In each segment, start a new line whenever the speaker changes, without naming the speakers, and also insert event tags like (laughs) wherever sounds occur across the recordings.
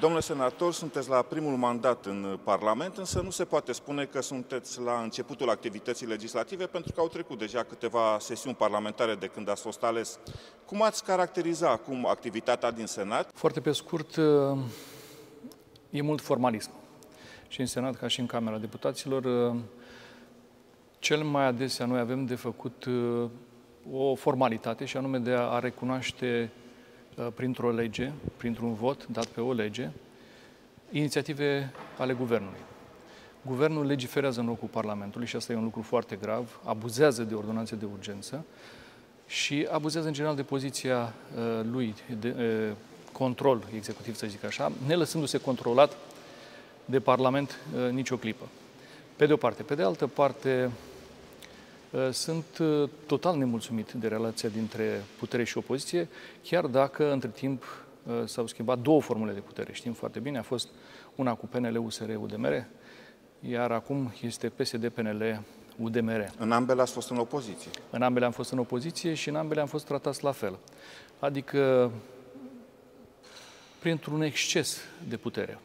Domnule senator, sunteți la primul mandat în Parlament, însă nu se poate spune că sunteți la începutul activității legislative, pentru că au trecut deja câteva sesiuni parlamentare de când ați fost ales. Cum ați caracteriza acum activitatea din Senat?
Foarte pe scurt, e mult formalism. Și în Senat, ca și în Camera Deputaților, cel mai adesea noi avem de făcut o formalitate și anume de a recunoaște Uh, printr-o lege, printr-un vot dat pe o lege, inițiative ale guvernului. Guvernul legiferează în locul Parlamentului și asta e un lucru foarte grav, abuzează de ordonanțe de urgență și abuzează în general de poziția uh, lui de uh, control executiv, să zic așa, ne lăsându-se controlat de Parlament uh, nicio clipă. Pe de o parte. Pe de altă parte, Uh, sunt uh, total nemulțumit de relația dintre putere și opoziție, chiar dacă între timp uh, s-au schimbat două formule de putere. Știm foarte bine, a fost una cu PNL, USR, UDMR, iar acum este PSD, PNL, UDMR.
În ambele ați fost în opoziție.
În ambele am fost în opoziție și în ambele am fost tratați la fel. Adică printr-un exces de putere.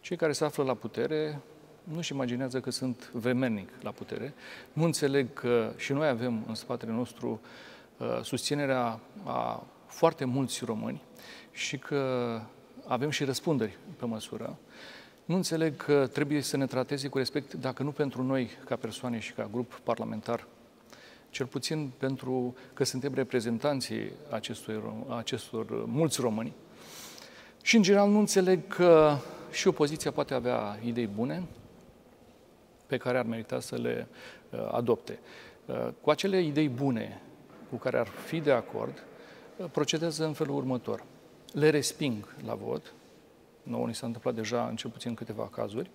Cei care se află la putere nu-și imaginează că sunt vemernic la putere, nu înțeleg că și noi avem în spatele nostru uh, susținerea a foarte mulți români și că avem și răspunderi pe măsură, nu înțeleg că trebuie să ne trateze cu respect, dacă nu pentru noi ca persoane și ca grup parlamentar, cel puțin pentru că suntem reprezentanții acestor, acestor mulți români. Și, în general, nu înțeleg că și opoziția poate avea idei bune, pe care ar merita să le uh, adopte. Uh, cu acele idei bune cu care ar fi de acord, uh, procedează în felul următor. Le resping la vot, nouă ni s-a întâmplat deja în cel puțin câteva cazuri,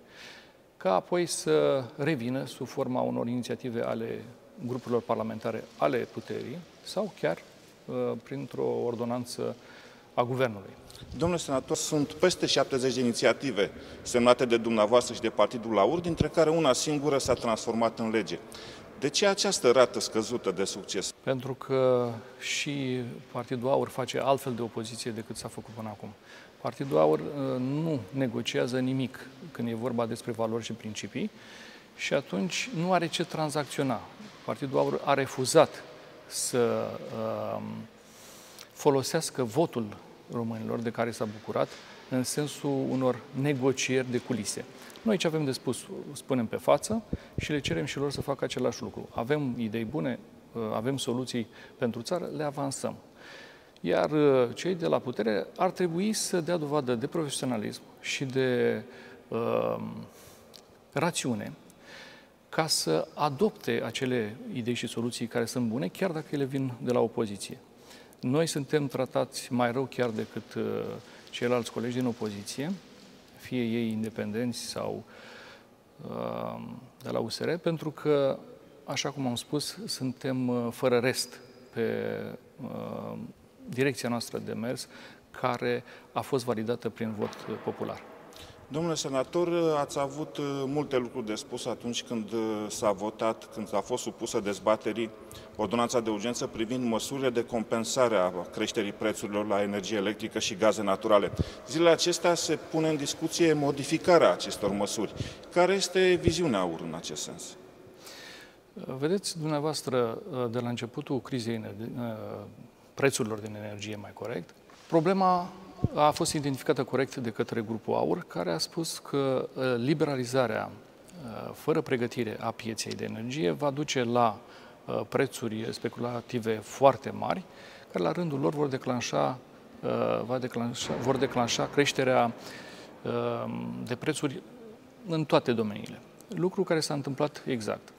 ca apoi să revină sub forma unor inițiative ale grupurilor parlamentare ale puterii sau chiar printr-o ordonanță a guvernului.
Domnule senator, sunt peste 70 de inițiative semnate de dumneavoastră și de Partidul Laur, dintre care una singură s-a transformat în lege. De ce această rată scăzută de succes?
Pentru că și Partidul Aur face altfel de opoziție decât s-a făcut până acum. Partidul Aur uh, nu negociază nimic când e vorba despre valori și principii și atunci nu are ce tranzacționa. Partidul Aur a refuzat să uh, folosească votul românilor de care s-a bucurat în sensul unor negocieri de culise. Noi ce avem de spus, spunem pe față și le cerem și lor să facă același lucru. Avem idei bune, uh, avem soluții pentru țară, le avansăm. Iar uh, cei de la putere ar trebui să dea dovadă de profesionalism și de uh, rațiune ca să adopte acele idei și soluții care sunt bune, chiar dacă ele vin de la opoziție. Noi suntem tratați mai rău chiar decât uh, ceilalți colegi din opoziție, fie ei independenți sau uh, de la USR, pentru că, așa cum am spus, suntem uh, fără rest pe direcția noastră de mers, care a fost validată prin vot popular.
Domnule senator, ați avut uh, multe lucruri de spus atunci când uh, s-a votat, când a fost supusă dezbaterii ordonanța de urgență privind măsurile de compensare a creșterii prețurilor la energie electrică și gaze naturale. Zilele acestea se pune în discuție modificarea acestor măsuri. Care este viziunea UR în acest sens?
Vedeți, dumneavoastră, uh, de la începutul crizei prețurilor din energie, mai corect, problema a fost identificată corect de către grupul AUR, care a spus că uh, liberalizarea uh, fără pregătire a pieței de energie va duce la uh, prețuri speculative foarte mari, care la rândul lor vor declanșa, va declanșa, vor declanșa creșterea de prețuri în toate domeniile. Lucru care s-a întâmplat exact.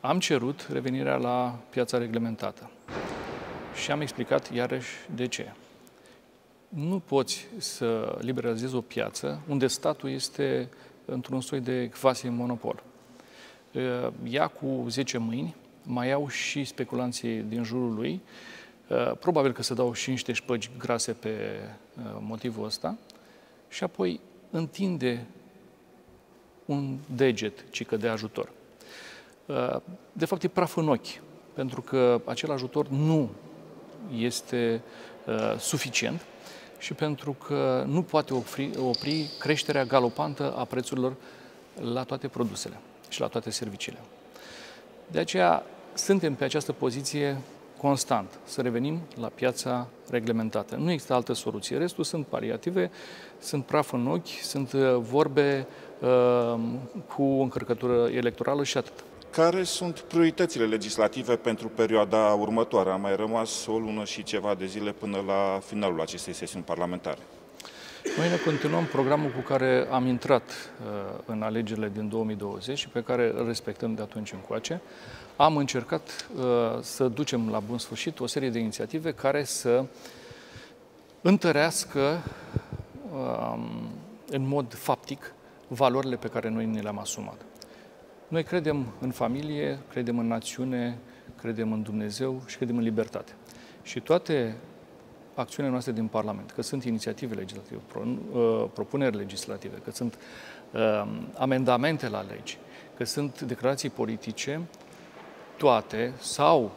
Am cerut revenirea la piața reglementată și am explicat iarăși de ce nu poți să liberalizezi o piață unde statul este într-un soi de quasi-monopol. Ia cu 10 mâini, mai iau și speculanții din jurul lui, probabil că se dau și niște șpăgi grase pe motivul ăsta, și apoi întinde un deget, cică de ajutor. De fapt, e praf în ochi, pentru că acel ajutor nu este suficient și pentru că nu poate opri, opri creșterea galopantă a prețurilor la toate produsele și la toate serviciile. De aceea suntem pe această poziție constant, să revenim la piața reglementată. Nu există altă soluție. Restul sunt paliative, sunt praf în ochi, sunt uh, vorbe uh, cu o încărcătură electorală și atât.
Care sunt prioritățile legislative pentru perioada următoare? A mai rămas o lună și ceva de zile până la finalul acestei sesiuni parlamentare.
Noi ne continuăm programul cu care am intrat uh, în alegerile din 2020 și pe care îl respectăm de atunci încoace. Am încercat uh, să ducem la bun sfârșit o serie de inițiative care să întărească uh, în mod faptic valorile pe care noi ne le-am asumat. Noi credem în familie, credem în națiune, credem în Dumnezeu și credem în libertate. Și toate acțiunile noastre din Parlament, că sunt inițiative legislative, uh, propuneri legislative, că sunt uh, amendamente la legi, că sunt declarații politice, toate, sau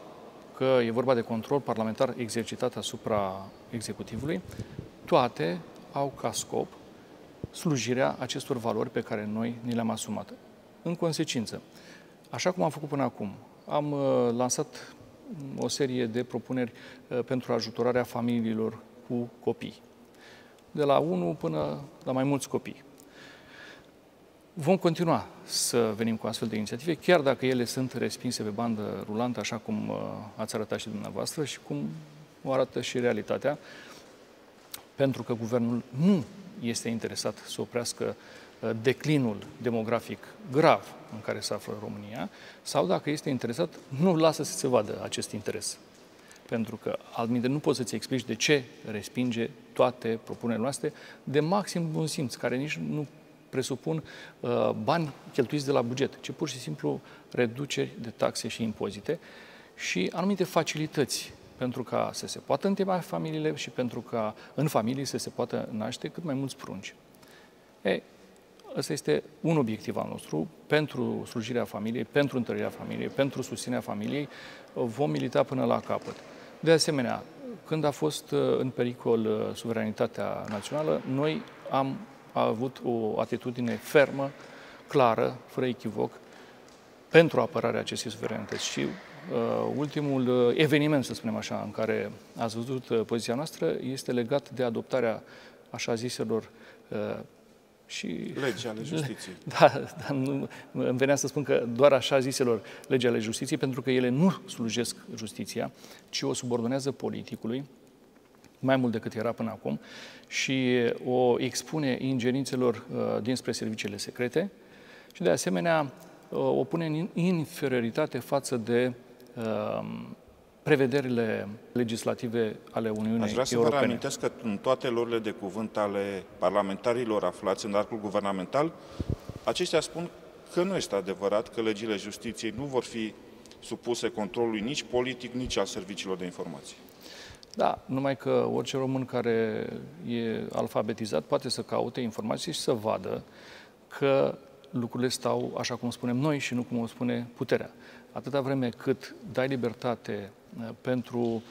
că e vorba de control parlamentar exercitat asupra executivului, toate au ca scop slujirea acestor valori pe care noi ni le-am asumat. În consecință, așa cum am făcut până acum, am uh, lansat o serie de propuneri uh, pentru ajutorarea familiilor cu copii, de la 1 până la mai mulți copii. Vom continua să venim cu astfel de inițiative, chiar dacă ele sunt respinse pe bandă rulantă, așa cum uh, ați arătat și dumneavoastră și cum o arată și realitatea, pentru că guvernul nu este interesat să oprească Uh, declinul demografic grav în care se află România, sau dacă este interesat, nu lasă să se vadă acest interes. Pentru că, altminte, nu poți să-ți explici de ce respinge toate propunerile noastre de maxim bun simț, care nici nu presupun uh, bani cheltuiți de la buget, ci pur și simplu reduceri de taxe și impozite și anumite facilități pentru ca să se poată întreba familiile și pentru ca în familie să se poată naște cât mai mulți prunci. E, Ăsta este un obiectiv al nostru pentru slujirea familiei, pentru întărirea familiei, pentru susținerea familiei. Vom milita până la capăt. De asemenea, când a fost uh, în pericol uh, suveranitatea națională, noi am avut o atitudine fermă, clară, fără echivoc, pentru apărarea acestei suveranități. Și uh, ultimul uh, eveniment, să spunem așa, în care ați văzut uh, poziția noastră, este legat de adoptarea așa ziselor uh,
și... Legea ale justiției. (laughs)
Da, da nu, îmi venea să spun că doar așa ziselor legea ale justiției, pentru că ele nu slujesc justiția, ci o subordonează politicului, mai mult decât era până acum, și o expune ingerințelor uh, dinspre serviciile secrete și, de asemenea, uh, o pune în inferioritate față de uh, prevederile legislative ale Uniunii Europene. Aș
vrea să
Europene.
vă reamintesc că în toate lorile de cuvânt ale parlamentarilor aflați în arcul guvernamental, aceștia spun că nu este adevărat că legile justiției nu vor fi supuse controlului nici politic, nici al serviciilor de informații.
Da, numai că orice român care e alfabetizat poate să caute informații și să vadă că lucrurile stau așa cum spunem noi și nu cum o spune puterea. Atâta vreme cât dai libertate uh, pentru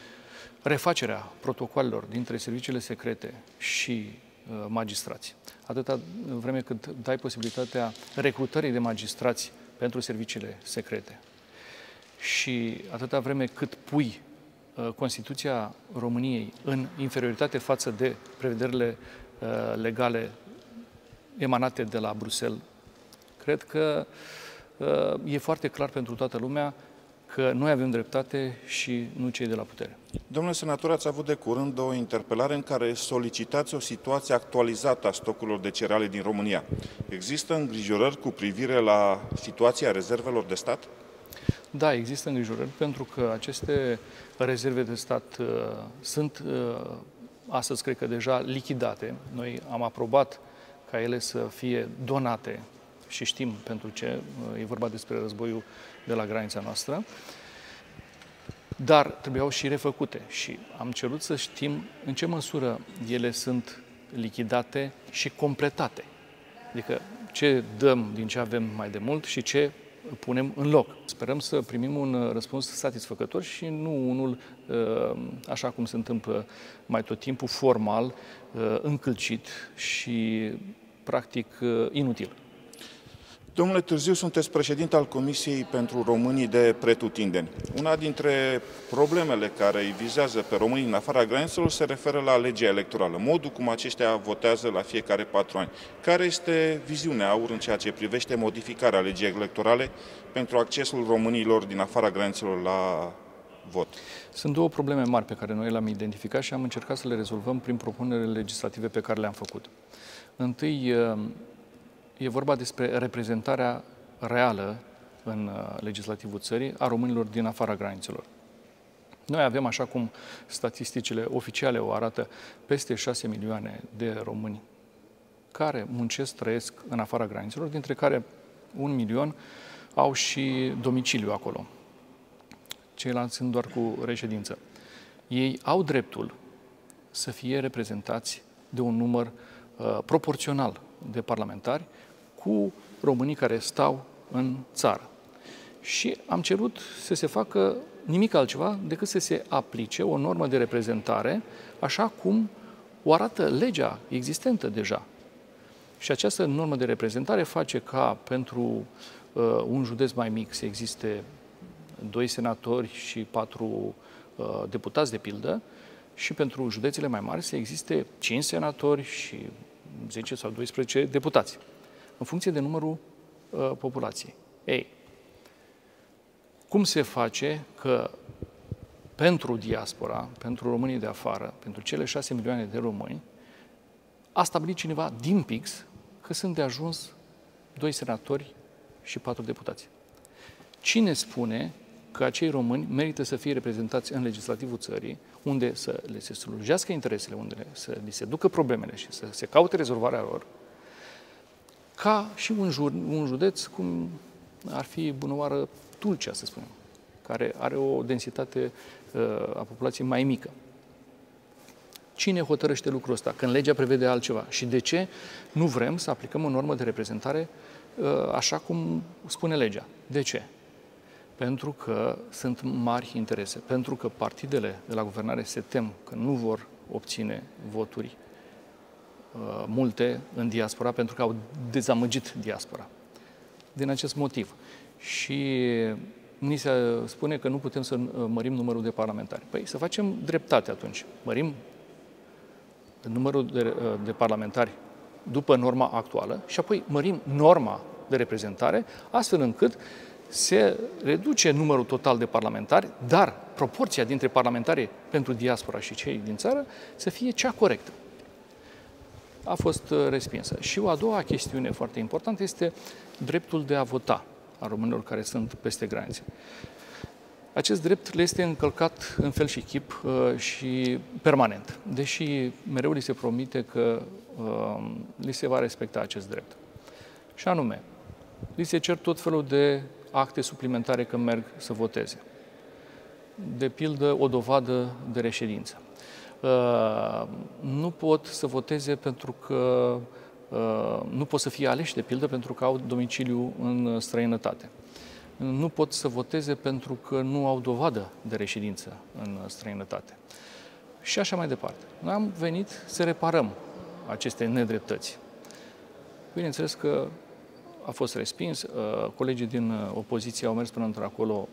refacerea protocolelor dintre serviciile secrete și uh, magistrați, atâta vreme cât dai posibilitatea recrutării de magistrați pentru serviciile secrete. Și atâta vreme cât pui uh, Constituția României în inferioritate față de prevederile legale emanate de la Bruxelles Cred că uh, e foarte clar pentru toată lumea că noi avem dreptate și nu cei de la putere.
Domnule senator, ați avut de curând o interpelare în care solicitați o situație actualizată a stocurilor de cereale din România. Există îngrijorări cu privire la situația rezervelor de stat?
Da, există îngrijorări pentru că aceste rezerve de stat uh, sunt uh, astăzi, cred că, deja lichidate. Noi am aprobat ca ele să fie donate și știm pentru ce, e vorba despre războiul de la granița noastră, dar trebuiau și refăcute și am cerut să știm în ce măsură ele sunt lichidate și completate. Adică ce dăm din ce avem mai de mult și ce punem în loc. Sperăm să primim un răspuns satisfăcător și nu unul, așa cum se întâmplă mai tot timpul, formal, încălcit și practic inutil.
Domnule Târziu, sunteți președinte al Comisiei pentru Românii de Pretutindeni. Una dintre problemele care îi vizează pe românii în afara granițelor se referă la legea electorală, modul cum aceștia votează la fiecare patru ani. Care este viziunea aur în ceea ce privește modificarea legii electorale pentru accesul românilor din afara granițelor la vot?
Sunt două probleme mari pe care noi le-am identificat și am încercat să le rezolvăm prin propunerile legislative pe care le-am făcut. Întâi, E vorba despre reprezentarea reală în uh, legislativul țării a românilor din afara granițelor. Noi avem, așa cum statisticile oficiale o arată, peste 6 milioane de români care muncesc, trăiesc în afara granițelor, dintre care un milion au și domiciliu acolo. Ceilalți sunt doar cu reședință. Ei au dreptul să fie reprezentați de un număr uh, proporțional de parlamentari cu românii care stau în țară. Și am cerut să se facă nimic altceva decât să se aplice o normă de reprezentare așa cum o arată legea existentă deja. Și această normă de reprezentare face ca pentru uh, un județ mai mic să existe doi senatori și patru uh, deputați de pildă și pentru județele mai mari să existe cinci senatori și 10 sau 12 deputați în funcție de numărul uh, populației. Ei, cum se face că pentru diaspora, pentru românii de afară, pentru cele șase milioane de români, a stabilit cineva din PIX că sunt de ajuns doi senatori și patru deputați. Cine spune că acei români merită să fie reprezentați în legislativul țării, unde să le se slujească interesele, unde să li se ducă problemele și să se caute rezolvarea lor, ca și un, jur, un județ cum ar fi bunăoară Tulcea, să spunem, care are o densitate uh, a populației mai mică. Cine hotărăște lucrul ăsta? Când legea prevede altceva. Și de ce nu vrem să aplicăm o normă de reprezentare uh, așa cum spune legea? De ce? Pentru că sunt mari interese, pentru că partidele de la guvernare se tem că nu vor obține voturi Uh, multe în diaspora pentru că au dezamăgit diaspora. Din acest motiv. Și ni se spune că nu putem să uh, mărim numărul de parlamentari. Păi să facem dreptate atunci. Mărim numărul de, uh, de parlamentari după norma actuală și apoi mărim norma de reprezentare, astfel încât se reduce numărul total de parlamentari, dar proporția dintre parlamentari pentru diaspora și cei din țară să fie cea corectă a fost uh, respinsă. Și o a doua chestiune foarte importantă este dreptul de a vota a românilor care sunt peste granițe. Acest drept le este încălcat în fel și chip uh, și permanent, deși mereu li se promite că uh, li se va respecta acest drept. Și anume, li se cer tot felul de acte suplimentare când merg să voteze. De pildă, o dovadă de reședință. Uh, nu pot să voteze pentru că uh, nu pot să fie aleși, de pildă, pentru că au domiciliu în străinătate. Nu pot să voteze pentru că nu au dovadă de reședință în străinătate. Și așa mai departe. Noi am venit să reparăm aceste nedreptăți. Bineînțeles că a fost respins. Uh, colegii din opoziție au mers până într-acolo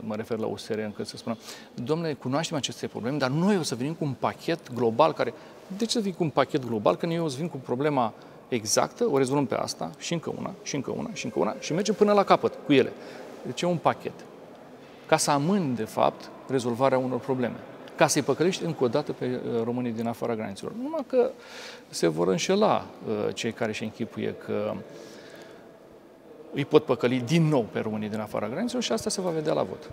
mă refer la USR încât să spună, domnule, cunoaștem aceste probleme, dar noi o să venim cu un pachet global care... De ce să vin cu un pachet global? Că noi o să vin cu problema exactă, o rezolvăm pe asta și încă una, și încă una, și încă una și mergem până la capăt cu ele. Deci e un pachet. Ca să amâni, de fapt, rezolvarea unor probleme. Ca să-i păcălești încă o dată pe uh, românii din afara granițelor. Numai că se vor înșela uh, cei care și închipuie că îi pot păcăli din nou pe românii din afara granițelor și asta se va vedea la vot.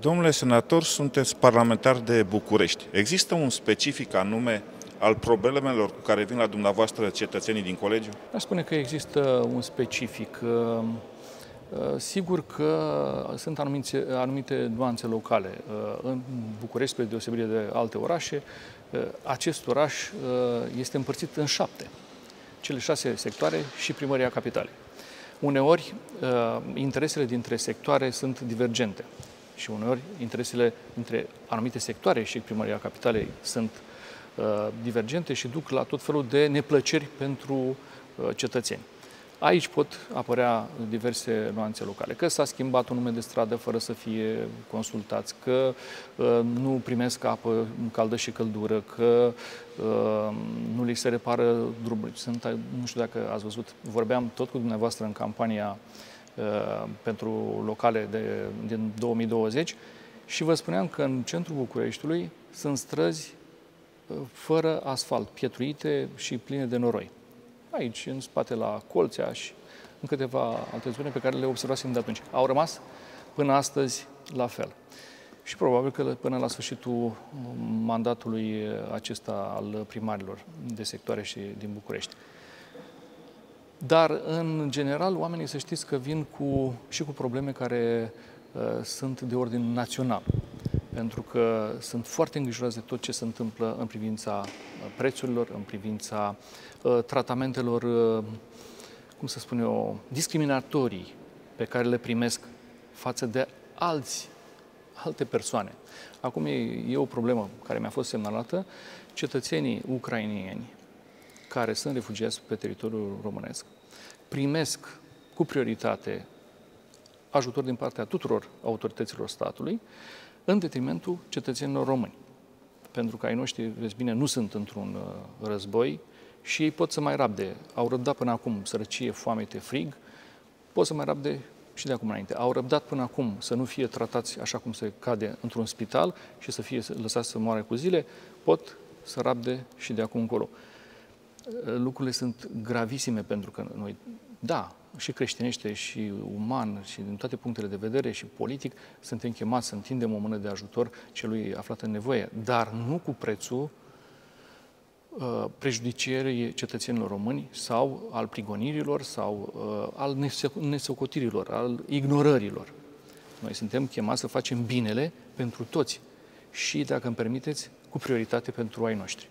Domnule senator, sunteți parlamentar de București. Există un specific anume al problemelor cu care vin la dumneavoastră cetățenii din colegiu?
Aș spune că există un specific. Uh, uh, sigur că sunt anumite, anumite nuanțe locale. Uh, în București, spre deosebire de alte orașe, acest oraș este împărțit în șapte. Cele șase sectoare și primăria capitalei. Uneori, uh, interesele dintre sectoare sunt divergente și uneori interesele dintre anumite sectoare și primăria capitalei sunt uh, divergente și duc la tot felul de neplăceri pentru uh, cetățeni. Aici pot apărea diverse nuanțe locale. Că s-a schimbat un nume de stradă fără să fie consultați, că uh, nu primesc apă caldă și căldură, că uh, nu li se repară drumuri. Sunt, nu știu dacă ați văzut, vorbeam tot cu dumneavoastră în campania uh, pentru locale de, din 2020 și vă spuneam că în centrul Bucureștiului sunt străzi uh, fără asfalt, pietruite și pline de noroi aici, în spate la Colțea și în câteva alte zone pe care le observasem de atunci. Au rămas până astăzi la fel. Și probabil că până la sfârșitul mandatului acesta al primarilor de sectoare și din București. Dar, în general, oamenii să știți că vin cu, și cu probleme care uh, sunt de ordin național pentru că sunt foarte îngrijorați de tot ce se întâmplă în privința uh, prețurilor, în privința uh, tratamentelor, uh, cum să spun eu, discriminatorii pe care le primesc față de alți, alte persoane. Acum e, e o problemă care mi-a fost semnalată. Cetățenii ucrainieni care sunt refugiați pe teritoriul românesc primesc cu prioritate ajutor din partea tuturor autorităților statului, în detrimentul cetățenilor români. Pentru că ai noștri, vezi bine, nu sunt într-un uh, război și ei pot să mai rabde. Au răbdat până acum sărăcie, foamete, frig, pot să mai rabde și de acum înainte. Au răbdat până acum să nu fie tratați așa cum se cade într-un spital și să fie lăsați să moare cu zile, pot să rabde și de acum încolo. Uh, lucrurile sunt gravisime pentru că noi, da, și creștinește, și uman, și din toate punctele de vedere, și politic, suntem chemați să întindem o mână de ajutor celui aflat în nevoie, dar nu cu prețul uh, prejudicierii cetățenilor români sau al prigonirilor sau uh, al nesocotirilor, al ignorărilor. Noi suntem chemați să facem binele pentru toți și, dacă îmi permiteți, cu prioritate pentru ai noștri.